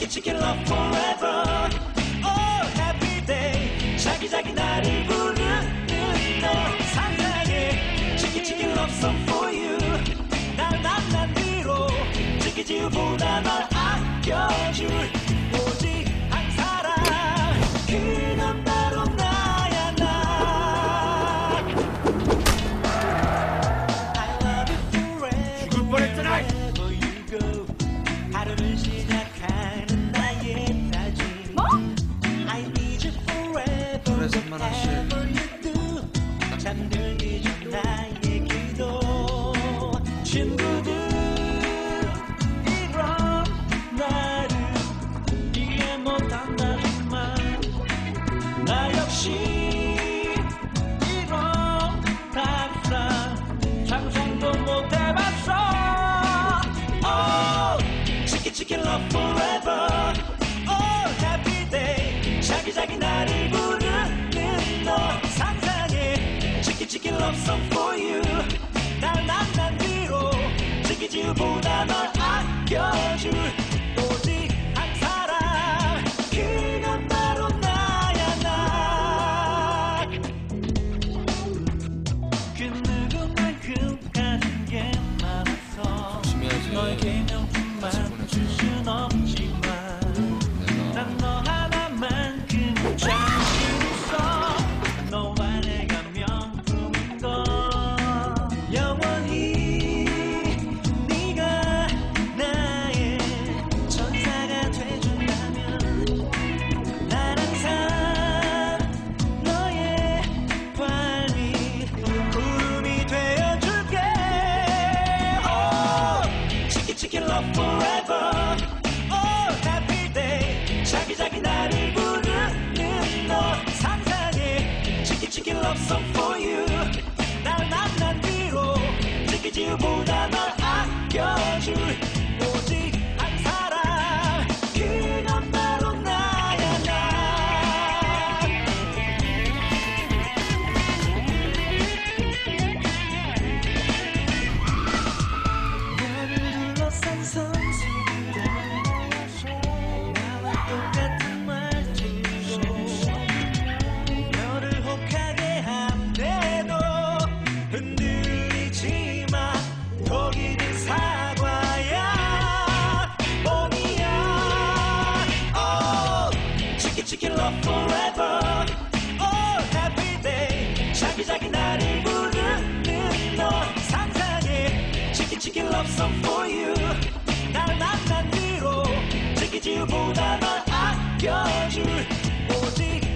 Get you can love forever. 치킨 love forever All happy day 자기 자기 나를 부르는 너 상상해 치킨 치킨 love song for you 날난난 위로 치킨 지우보다 널 up forever. your love forever All happy day 자기자기 나를 부르는 너 상상해 치킨 치킨 love song for you 날 만난 뒤로 치킨 지우보다 널 아껴줄 오직